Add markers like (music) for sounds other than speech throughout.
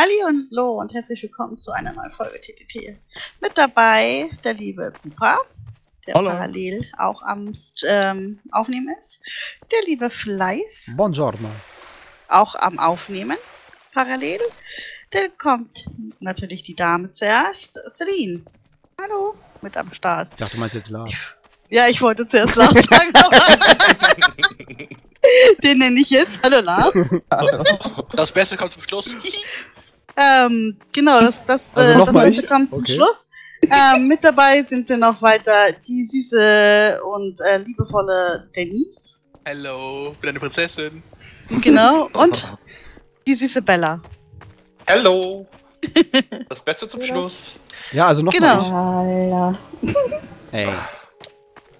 Halli und hallo und herzlich willkommen zu einer neuen Folge TTT. Mit dabei der liebe Pupa, der Hallo. parallel auch am ähm, Aufnehmen ist. Der liebe Fleiß, Buongiorno. auch am Aufnehmen, parallel. Dann kommt natürlich die Dame zuerst, Celine. Hallo. Mit am Start. Ich dachte, du meinst jetzt Lars. Ja, ich wollte zuerst Lars sagen, (laughs) den nenne ich jetzt. Hallo Lars. Das Beste kommt zum Schluss. Ähm, genau, das, das, Also äh, das Beste ich? kommt zum Okay. Schluss. Ähm, mit dabei sind dann noch weiter die süße und äh, liebevolle Denise. Hello, bin eine Prinzessin. Genau. (laughs) Und die süße Bella. Hello! (laughs) Das Beste zum Schluss. Ja, also noch Genau. mal ich. Ey.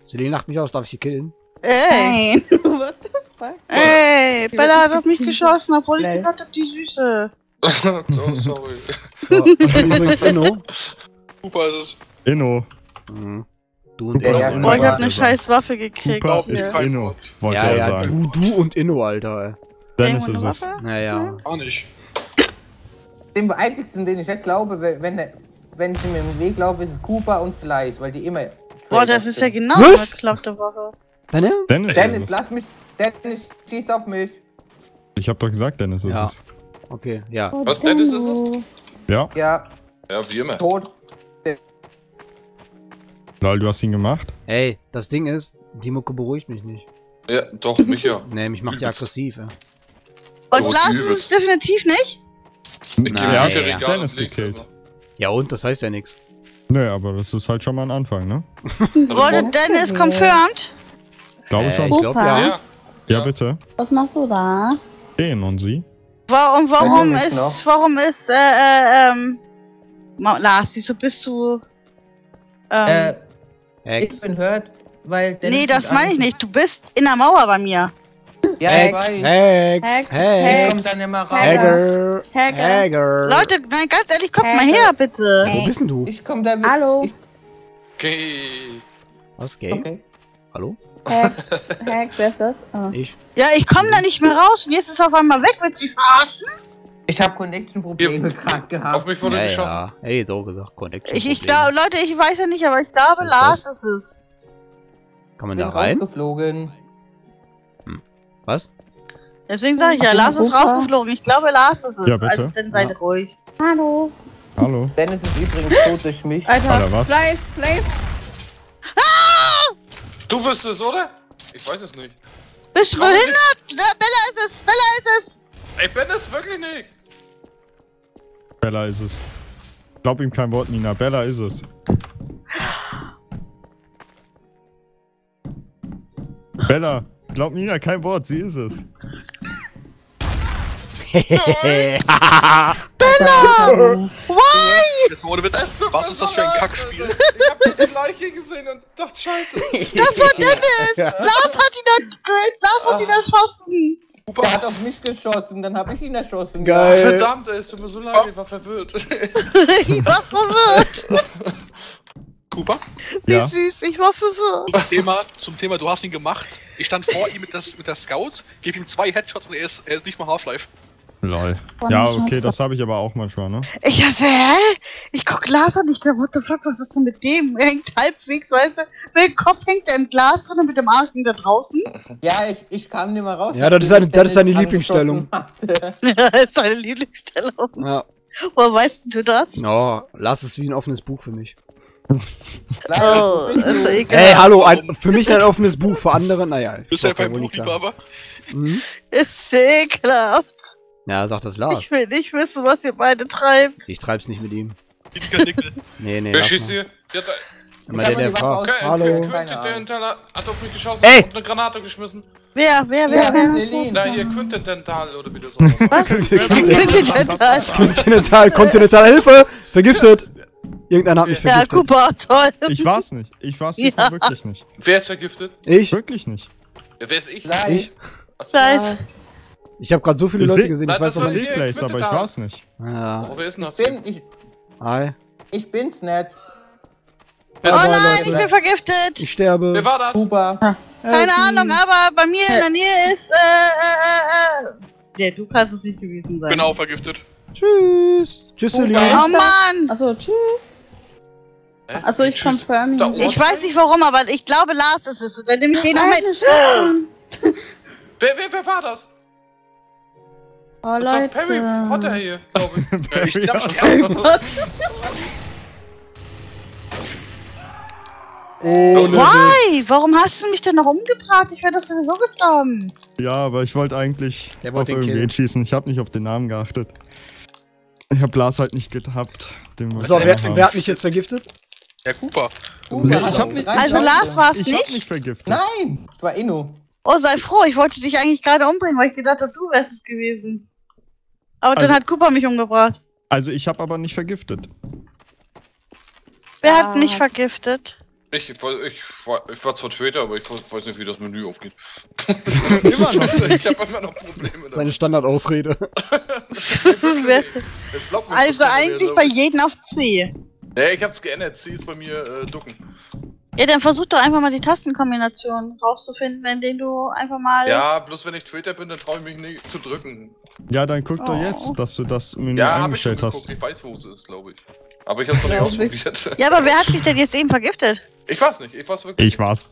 Celine lacht mich aus, darf ich sie killen? Ey, Nein. (laughs) What the fuck? ey, Bella hat auf mich geschossen, obwohl ich gesagt habe, die Süße. (laughs) oh, sorry. So, ich bin übrigens Inno. Super ist es. Inno. Mhm. Du und Ja, Inno. ja, Boah, ich hab eine der scheiß Waffe gekriegt. Cooper hier. ist Inno, wollte Ja, er ja, sagen. du, du und Inno, Alter. Dennis Irgendwo ist es. Waffe? Naja. Gar nicht. Den einzigsten, den ich nicht glaube, wenn, wenn, wenn ich mir im Weg laufe, ist Cooper und Fleiß, weil die immer. Boah, das ist ja genau Was? geklappte Ernst? Dennis, Dennis, es. lass mich. Dennis, schießt auf mich. Ich hab doch gesagt, Dennis ist Ja. es. Okay, ja. Oh, Was, Dennis, ist es? Ja, Ja, Ja, wie immer. tot. lol, du hast ihn gemacht. Ey, das Ding ist, die Mucke beruhigt mich nicht. Ja, doch, mich ja. Nee, mich macht die aggressiv, ey. Und Lars ist übelst. es definitiv nicht. Mir ja, ja. Regal Dennis gekillt. Ja und, das heißt ja nichts. Nee, aber das ist halt schon mal ein Anfang, ne? (laughs) Wurde Dennis confirmed? Glaube Äh, schon. ich glaub. Ja. Ja, bitte. Was machst du da? Den und sie. Warum, warum ist, noch. warum ist, äh, äh, ähm, Lars, wieso bist du, ähm, Äh, ich Hex. bin hört, weil Dennis. nee, das meine ich nicht. Du bist in der Mauer bei mir. Ja, ich Hex. Hex, Hex, Ich Hex. komm dann immer raus. Hagger. Hagger. Leute, nein, ganz ehrlich, kommt mal Äh, her, bitte. Wo bist denn du? Ich komm da mit. Hallo. Ich, Okay. Was, gay? okay. Hallo? Hex, Hex, wer ist das? Ah. Ich? Ja, ich komme da nicht mehr raus jetzt ist es auf einmal weg, willst du mich verarschen? Ich hab Connection-Probleme gerade Auf gehabt. mich wurde ja, geschossen. ja. Ey, so gesagt, Connection. Ich, ich glaube, Leute, ich weiß ja nicht, aber ich glaube, Lars ist es. Kann man bin da rein? rausgeflogen. Was? Deswegen sage ich ja, Ach, Lars ist rausgeflogen. Ich glaube, Lars ist es. Ja, bitte. Also, dann seid Ja. ruhig. Hallo. Hallo. Dennis ist übrigens tot durch mich. Alter, Alter, was? Fleiß, Fleiß. Du bist es, oder? Ich weiß es nicht. Bist du behindert? Bella ist es, Bella ist es. Ich bin es wirklich nicht. Bella ist es. Glaub ihm kein Wort, Nina. Bella ist es. Bella, glaub Nina kein Wort, sie ist es. Why? Ohne Witz. Was ist das für ein Kackspiel? Ich hab die Leiche gesehen und dachte, scheiße. Das war Dennis. Lars hat ihn dann, Lars hat ihn erschossen. Der hat auf mich geschossen, dann hab ich ihn erschossen. Geil. Verdammt, ey, es tut mir so leid, ich war verwirrt. (laughs) Ich war verwirrt. Cooper? Wie Ja. süß, ich war verwirrt. Zum Thema, zum Thema, du hast ihn gemacht. Ich stand vor ihm mit, das, mit der Scout, gebe ihm zwei Headshots und er ist, er ist nicht mal Half-Life. Lol. Ja, das ist okay, das habe ich aber auch manchmal, ne? Ich dachte, hä? Ich guck Lars an, ich dachte, what the fuck, was ist denn mit dem? Er hängt halbwegs, weißt du? Mit dem Kopf hängt er im Glas drin und mit dem Arsch hängt er draußen. Ja, ich, ich kam nicht mehr raus. Ja, das ist deine- das ist deine Lieblingsstellung. Ja, (laughs) ist seine Lieblingsstellung. Ja. Woher weißt du das? Oh, lass es wie ein offenes Buch für mich. (laughs) Oh, bin ich ist so. egal. Ey, hallo, ein, für mich ein offenes Buch, für andere, naja. Du bist nicht sagen. Buchliebhaber. Mhm. Ist ekelhaft. Ja, sagt das Lars. Ich will nicht wissen, was ihr beide treibt. Ich treib's nicht mit ihm. (laughs) Nee, nee, Wer schießt hier? Ja, da, Immer der, der fragt. Hallo. Waffe Quentin, Keine der Ahnung. Dental hat auf mich geschossen Ey! und eine Granate geschmissen. Wer, wer, Ja, wer, wer? Celine. Na, hier Quentin Dental oder wie das (laughs) immer. Was? Kontinental. Kontinental, Kontinental, Hilfe! Vergiftet! Irgendeiner hat mich Ja, vergiftet. Cooper, toll. Ich war's nicht. Ich war's diesmal Ja. wirklich nicht. Wer ist vergiftet? Ich? Wirklich nicht. Ja, wer ist ich? Ich? Achso. Ich habe gerade so viele Ich Leute seh- gesehen, ich weiß Ich nicht. Flays, aber ich war's nicht. Ja. Oh, wer ist denn das Ich bin, ich, Hi. ich bin's nicht. Oh nein, Leute. ich bin vergiftet. Ich sterbe. Wer war das? Super. Keine Ahnung, aber bei mir in der Nähe ist, äh, äh, äh, äh. Ja, du kannst es nicht gewesen sein. Bin auch vergiftet. Tschüss. Tschüss, Celine. Oh Mann! Achso, tschüss. Achso, ich Tschüss. confirm ihn. Ich weiß nicht warum, aber ich glaube Lars ist es. Und dann nehme ich den noch mit. Wer, wer, wer war das? Oh, Das war Perry Leute. Potter hier, glaube ich. (laughs) Ja, ich Ja. Sterben. Oh, Why? Warum hast du mich denn noch umgebracht? Ich wäre doch sowieso gestorben. Ja, aber ich wollte eigentlich Der auf irgendwen schießen. Ich habe nicht auf den Namen geachtet. Ich habe Lars halt nicht gehabt. So, wer, wer hat mich jetzt vergiftet? Ja, Cooper. Nee, ich hab nicht- Also Lars war es Ich hab nicht. nicht vergiftet. Nein, war Inno. Oh, sei froh. Ich wollte dich eigentlich gerade umbringen, weil ich gedacht habe, du wärst es gewesen. Aber dann Also- hat Cooper mich umgebracht. Also ich habe aber nicht vergiftet. Wer Ah. hat mich vergiftet? Ich, ich, war- ich, ich war zwar Twitter, aber ich weiß nicht, wie das Menü aufgeht. (laughs) Immer noch. ich habe immer noch Probleme. Das ist seine Standardausrede. (laughs) Also eigentlich so. bei jedem auf C. Ja, ich hab's geändert. C ist bei mir äh, Ducken. Ja, dann versuch doch einfach mal die Tastenkombination rauszufinden, indem du einfach mal. Ja, bloß wenn ich Twitter bin, dann traue ich mich nicht zu drücken. Ja, dann guck doch Oh. jetzt, dass du das Menü Ja, ich eingestellt hast. Ich weiß, wo es ist, glaube ich. Aber ich hab's noch nicht ausprobiert. Ja, aber wer hat mich denn jetzt eben vergiftet? Ich weiß nicht. Ich weiß wirklich. Ich war's.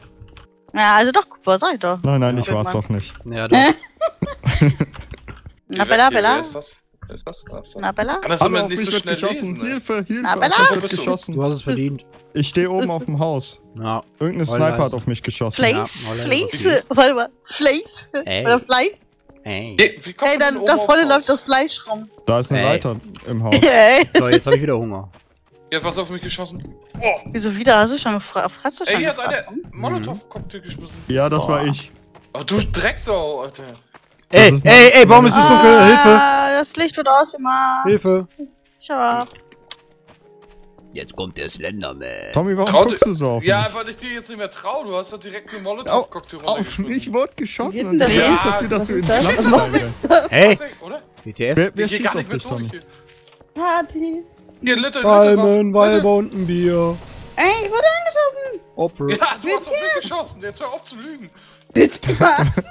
Ja, also doch, Cooper, sag ich doch. Nein, nein, Ja, ich war's Mann. doch nicht. Ja, doch. (laughs) Na, Bella, Wer Bella. ist das? Wer ist das? Ach so. Na, Bella? Kann das Hallo, immer nicht so schnell geschossen. lesen, ne? Hilfe, Hilfe, Na, Bella? bist du? geschossen. Du hast es verdient. Ich stehe oben auf dem Haus. Ja. Irgendeine Voll Sniper hat auf mich geschossen. Ja, Flace? Warte mal. Ey. Oder Fleiß? Ey. Hey, wie kommt Ey, man dann da vorne läuft das Fleisch rum. Da ist eine Ey. Leiter im Haus. (laughs) Ey, So, jetzt habe ich wieder Hunger. Ja, was auf mich geschossen? Oh, wieso wieder? Hast du schon gefragt? Hast du schon ey, hier hat einer Molotow-Cocktail geschmissen. Ja, das war Boah. ich. Ach, du Drecksau, Alter. Ey, ey, ey, warum ist es dunkel? Hilfe! Ah, das Licht wird ausgemacht. Hilfe! Schau ab. Jetzt kommt der Slenderman. Tommy, warum Trau guckst du so auf Ja, mich? weil ich dir jetzt nicht mehr traue. Du hast doch direkt einen Auf, Molotow-Cocktail auf runtergeschmissen. mich wurde geschossen und das? Ja, dafür, dass Was du ist in das? Klasse Was ist das? Hey, Was, ey, oder? WTF? Wer, wer schießt auf dich, Tommy? Party. Hier, Litte, Palmen, was? Weiber und ein Bier. Ey, ich wurde angeschossen. Opfer. Ja, du hast auf mich geschossen. Jetzt hör auf zu lügen. Bitte was?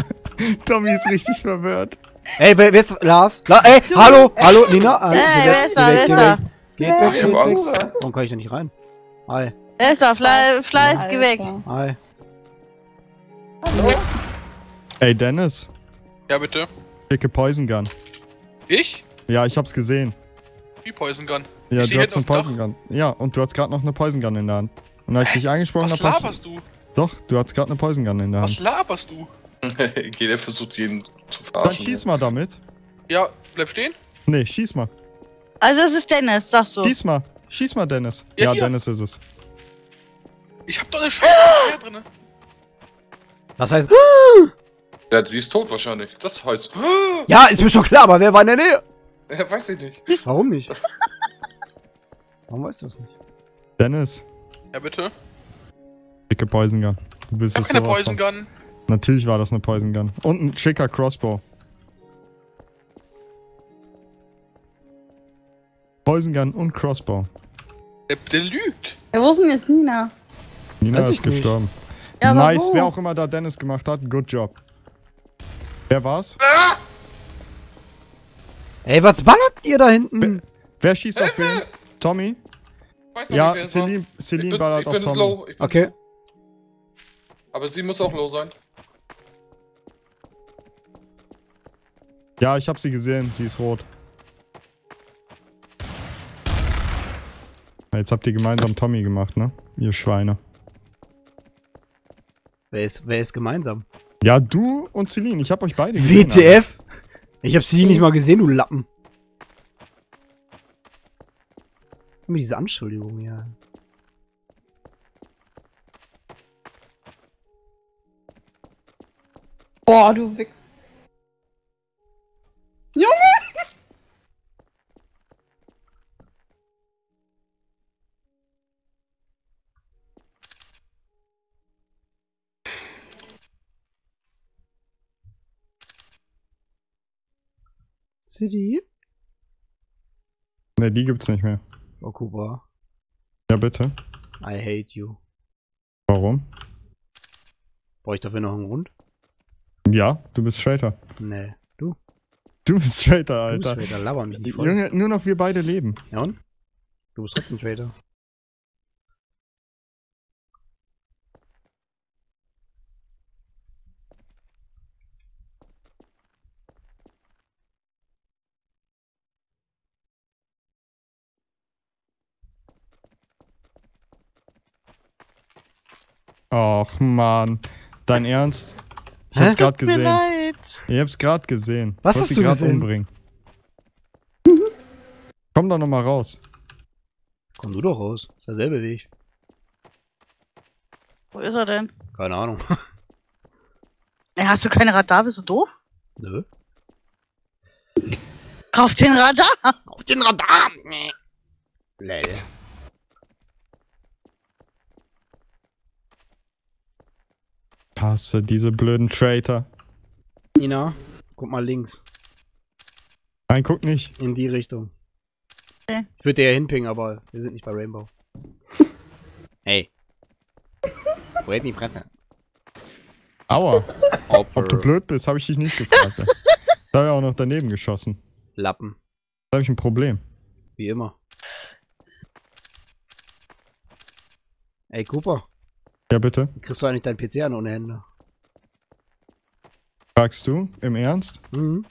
(laughs) Tommy ist richtig verwirrt. Ey, wer, wer ist das? Lars? La ey, hallo, (laughs) hallo, Nina. Ey, wer ist da? Wer ist da? Geh weg, Ich hab weg, Angst. Warum kann ich da nicht rein? Hi, ist da? Fle Fleiß, geh weg. Hi. Hallo? Ey, Dennis, Ja, bitte. schicke Poison Gun. Ich? Ja, ich hab's gesehen. Wie Poison Gun. Ja, Ich du hast eine hinten auf Poison Gun. Ja, und du hast gerade noch eine Poison Gun in der Hand. Und als ich dich angesprochen Was habe, hast laberst du? Doch, du hast gerade eine Poison Gun in der Was Hand. laberst du? (laughs) Jeder versucht jeden zu Dann verarschen. schieß mal damit. Ja, bleib stehen. Nee, schieß mal. Also es ist Dennis, sagst du. Schieß mal. Schieß mal, Dennis. Ja, Ja. Dennis ist es. Ich hab doch eine Scheiße (gasps) drinne. Das heißt, (gasps) Ja, sie ist tot wahrscheinlich. Das heißt. (gasps) ja, ist mir schon klar, aber wer war in der Nähe? Ja, weiß ich nicht. (laughs) Warum nicht? (laughs) Warum weißt du das nicht? Dennis, Ja, bitte. schicke Poison Gun. Du bist Ich hab keine Poison. Gun. Natürlich war das eine Poison Gun. Und ein schicker Crossbow. Poison Gun und Crossbow. Der, der lügt. Ja, wo ist denn jetzt Nina? Nina Weiß ist gestorben. Ja, aber nice, wo? wer auch immer da Dennis gemacht hat, good job. Wer war's? Ey, was ballert ihr da hinten? Wer schießt auf wen? Tommy? Weiß noch Ja, nicht, wer. Celine, Ich Celine bin, ballert ich auf bin Tommy. low. Ich bin Okay. low. Aber sie muss auch low sein. Ja, ich hab sie gesehen, sie ist rot. Jetzt habt ihr gemeinsam Tommy gemacht, ne? Ihr Schweine. Wer ist, wer ist gemeinsam? Ja, du und Celine, ich hab euch beide gesehen. Alter. WTF? Ich hab sie nicht mal gesehen, du Lappen. Immer diese Anschuldigung, ja. Boah, du Wichs. Junge! City? Ne, die gibt's nicht mehr. Oh, Cooper. Ja, bitte. I hate you. Warum? Brauche ich dafür noch einen Grund? Ja, du bist Traitor. Nee. Du? Du bist Traitor, Du bist Alter. Trader, laber mich nicht voll. Junge, nur noch wir beide leben. Ja und? Du bist trotzdem Trader. Och, Mann. Dein Ernst? Ich hab's grad Tut mir gesehen. leid. Ich hab's grad gesehen. Was hast sie du grad gesehen? umbringen. Komm doch noch mal raus. Komm du doch raus. Ist derselbe Weg. Wo ist er denn? Keine Ahnung. (laughs) Ja, hast du keine Radar? Bist du doof? Nö. Kauf den Radar! Auf den Radar! Lel. Hasse diese blöden Traitor. Nina, guck mal links. Nein, guck nicht. In die Richtung. Okay. Ich würde dir ja hinpingen, aber wir sind nicht bei Rainbow. (laughs) Hey. Wo hält die Fresse? Aua. Ob du blöd bist, habe ich dich nicht gefragt. (laughs) da hab ich auch noch daneben geschossen. Lappen. Da habe ich ein Problem. Wie immer. Ey, Cooper. Ja, bitte. Wie kriegst du eigentlich deinen PC an ohne Hände? Fragst du? Im Ernst? Mhm.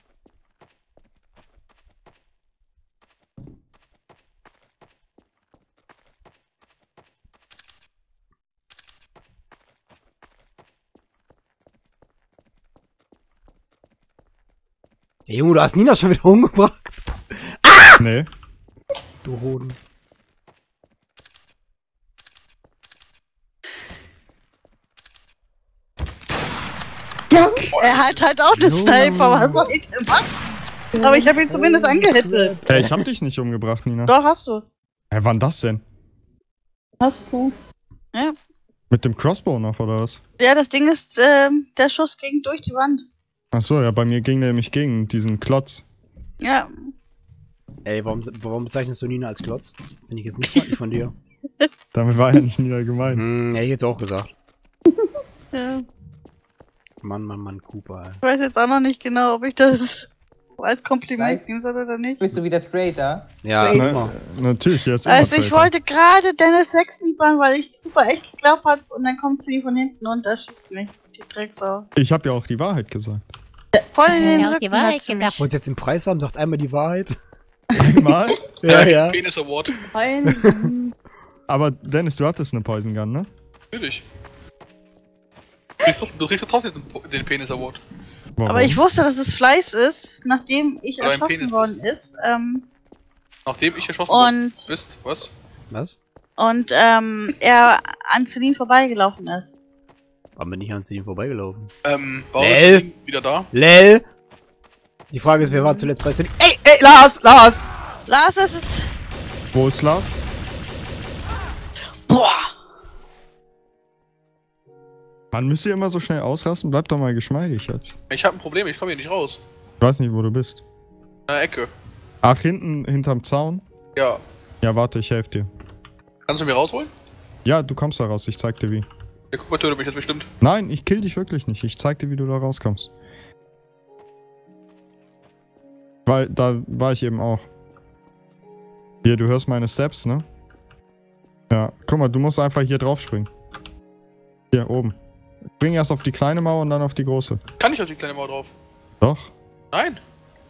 Ey, Junge, du hast Nina schon wieder (laughs) umgebracht. Nee. Du Hoden. Er hat halt auch eine. Sniper. Was soll ich denn machen? Aber ich habe ihn zumindest angehittet. Ey, ich hab dich nicht umgebracht, Nina. Doch, hast du. Hä, wann das denn? Hast du? Mit dem Crossbow noch, oder was? Ja, das Ding ist, ähm, der Schuss ging durch die Wand. Ach so, ja, bei mir ging der nämlich gegen diesen Klotz. Ja, Ey, warum, warum bezeichnest du Nina als Klotz? Finde ich jetzt nicht freundlich von dir. (laughs) Damit war ja nicht Nina gemeint. Hm, hätte ich jetzt auch gesagt. ja. Mann, Mann, Mann, Cooper. Ey. Ich weiß jetzt auch noch nicht genau, ob ich das als Kompliment Weiß- nehmen soll oder nicht. Bist du wieder Trader? Ja, Ne, immer. natürlich, jetzt Also ich wollte gerade Dennis wegsniepern, weil ich super echt geglaubt habe und dann kommt sie von hinten und erschießt mich. Die Drecksau. Ich habe ja auch die Wahrheit gesagt. Voll in den Ja, Rücken die Wahrheit gedacht. Wollt ihr jetzt den Preis haben? Sagt einmal die Wahrheit. (laughs) Mal. ja, Penis Award. Aber Dennis, du hattest eine Poison Gun, ne? Natürlich. Du kriegst trotzdem, du kriegst trotzdem den, Penis Award. Warum? Aber ich wusste, dass es Fleiß ist, nachdem ich Oder erschossen Penis worden ist. Ähm, Nachdem ich erschossen worden und bist. Was? Was? und ähm, er an Celine vorbeigelaufen ist. Waren wir nicht an Steam vorbeigelaufen? Ähm, warum Lel. ist Celine wieder da? Lel! Die Frage ist, wer war zuletzt bei Steam? Ey, ey, Lars, Lars! Lars, das ist. Wo ist Lars? Boah! Man müsst ihr immer so schnell ausrasten? Bleib doch mal geschmeidig jetzt. Ich habe ein Problem, ich komme hier nicht raus. Ich weiß nicht, wo du bist. In der Ecke. Ach, hinten, hinterm Zaun? Ja. Ja, warte, ich helfe dir. Kannst du mir rausholen? Ja, du kommst da raus, ich zeig dir wie. Der guck mal, mich jetzt bestimmt. Nein, ich kill dich wirklich nicht. Ich zeig dir, wie du da rauskommst. Weil da war ich eben auch. Hier, du hörst meine Steps, ne? Ja, guck mal, du musst einfach hier drauf springen. Hier, oben. Spring erst auf die kleine Mauer und dann auf die große. Kann ich auf die kleine Mauer drauf? Doch. Nein.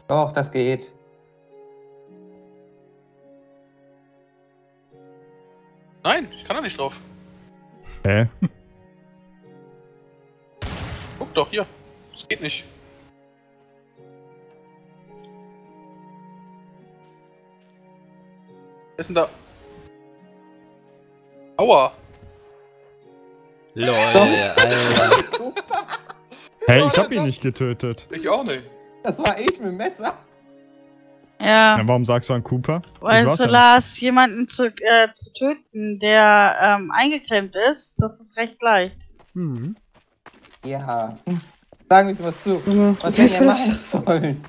Doch, das geht. Nein, ich kann da nicht drauf. Hä? (laughs) Guck doch, hier. Das geht nicht. Wer ist denn da? Aua. Lol, Alter. (laughs) Hey, ich hab ihn nicht getötet. Ich auch nicht. Das war ich mit dem Messer. Ja, Ja, warum sagst du an Cooper? Ja Lars, jemanden zu, äh, zu töten, der ähm, eingeklemmt ist, das ist recht leicht. Hm. Ja. Sagen wir was zu. Junge, Was ich hätten wir (laughs) machen sollen?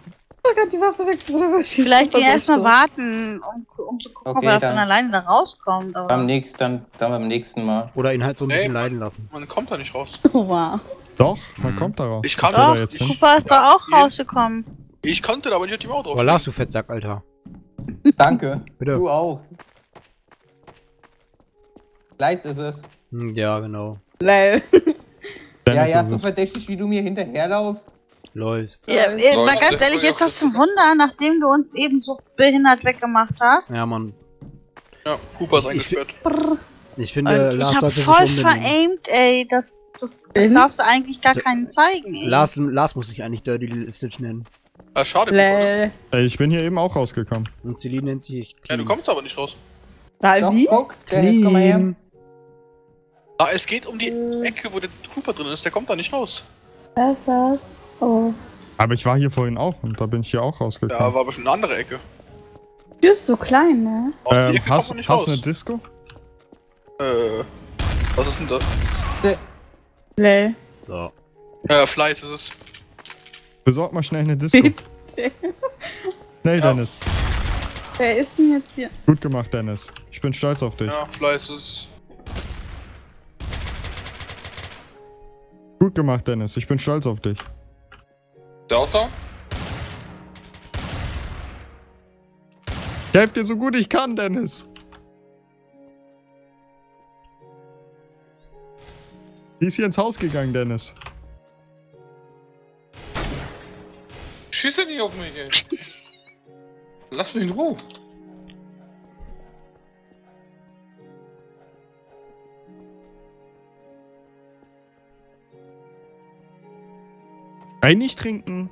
Oh Gott, die Waffe wechseln oder was? Vielleicht erstmal warten, um, um zu gucken, Okay, ob er dann- von alleine da rauskommt. Am Aber nächsten, dann, dann beim nächsten Mal. Oder ihn halt so ein bisschen Mann. leiden lassen. Man kommt da nicht raus. (laughs) Wow. Doch, man Mhm. kommt da raus. Ich kann doch, jetzt hin? Cooper ist da auch rausgekommen. Ich konnte da, aber nicht die Maut drauf. Aber Lars, du Fettsack, Alter. (laughs) Danke. Bitte. Du auch. Gleich ist es. Hm, ja, genau. Lol. Ja, ja, so verdächtig, wie du mir hinterherlaufst. Läufst. Ja, äh, mal Läuft ganz ehrlich, ist das ein Wunder, nachdem du uns eben so behindert weggemacht hast? Ja, Mann. Ja, Cooper ist Ich- eingesperrt. Ich finde, Und Lars ich hab sollte sich voll veraimt, ey. Das, das, das darfst du eigentlich gar keinen zeigen, ey. Lars, Lars muss sich eigentlich Dirty Little Snitch nennen. Ah, schade, Cooper. Lol. Ey, ich bin hier eben auch rausgekommen. Und Celine nennt sich Ja, du kommst aber nicht raus. Da, Doch, wie? guck, Dennis, komm mal her. Clean. Ah, es geht um die Ecke, wo der Cooper drin ist. Der kommt da nicht raus. Wer ist das? Oh. Aber ich war hier vorhin auch und da bin ich hier auch Da rausgekommen. war bestimmt eine andere Ecke. Du bist so klein, ne? Ähm, hast nicht hast du eine Disco? äh, was ist denn das? Lol. So. Äh, Fleiß ist es. Besorg mal schnell eine Disco. (laughs) Schnell, Ja. Dennis. Wer ist denn jetzt hier? Gut gemacht, Dennis. Ich bin stolz auf dich. Ja, Fleiß ist es. Gut gemacht, Dennis. Ich bin stolz auf dich. Ist der auch da? Ich helfe dir so gut ich kann, Dennis. Die ist hier ins Haus gegangen, Dennis. Schieße nicht auf mich, ey. Lass mich in Ruhe. Ey, nicht trinken.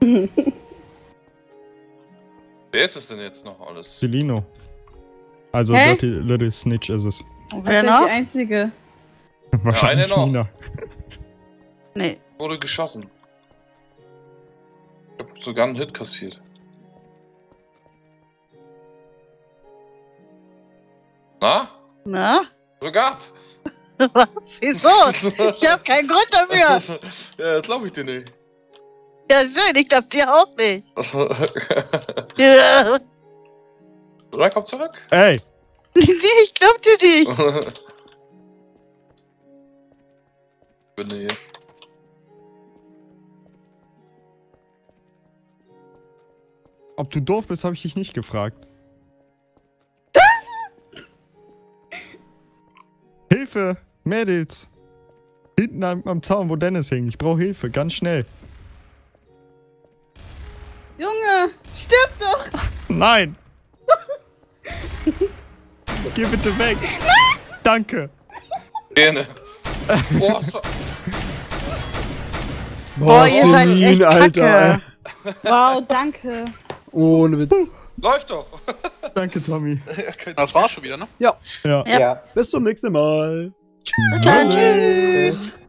(laughs) Wer ist es denn jetzt noch alles? Celino. Also Hä? Dirty Little Snitch ist es. Und Wer noch? die Einzige? (laughs) Wahrscheinlich noch. Nina. Nee. Wurde geschossen. Ich hab sogar einen Hit kassiert. Na? Na? Drück ab! (laughs) Was? Wieso? Ich hab keinen Grund dafür. (laughs) ja, glaub ich dir nicht. Ja, schön, ich glaub dir auch nicht. (laughs) Ja. Oder komm zurück. Ey, (laughs) Nee, ich glaub dir nicht. Bin hier. ob du doof bist, habe ich dich nicht gefragt. Hilfe! Mädels! Hinten am, am Zaun, wo Dennis hing. Ich brauche Hilfe, ganz schnell. Junge, stirb doch! (laughs) Nein! (laughs) Geh bitte weg! Danke! Gerne. (laughs) Boah, so, Boah, ihr seid echt Alter. kacke. Wow, danke. Ohne Witz. läuft doch. Danke, Tommy. Das war's schon wieder, ne? Ja. Ja. Ja. Bis zum nächsten Mal. Bis dann, tschüss. Tschüss.